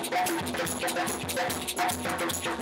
Thank you.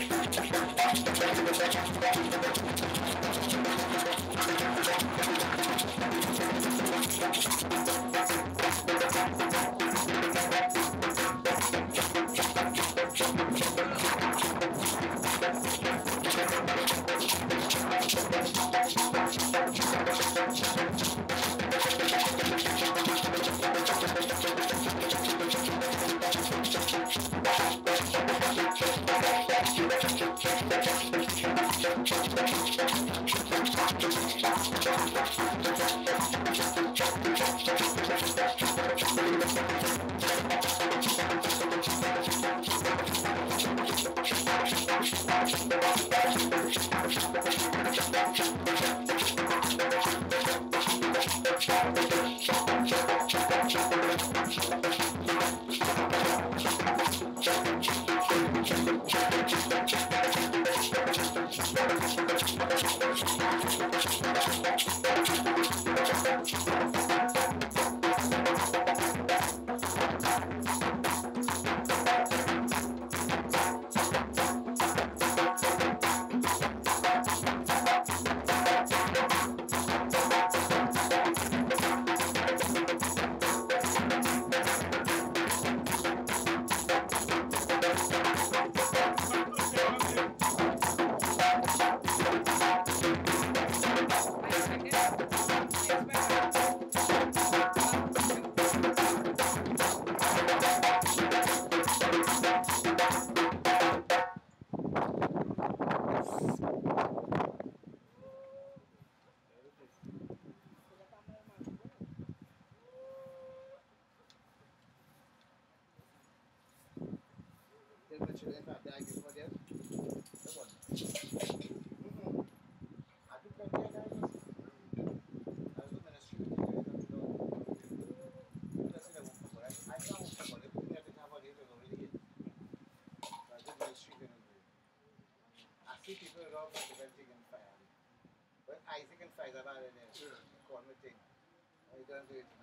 I see people. But I think in fire about it, yeah. common thing. I don't do it.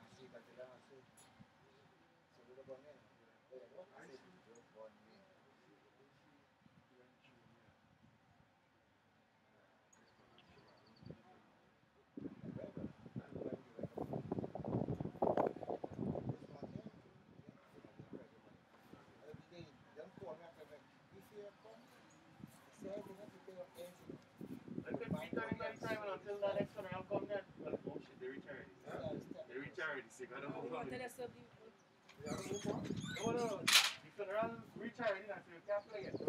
Retired, sick. I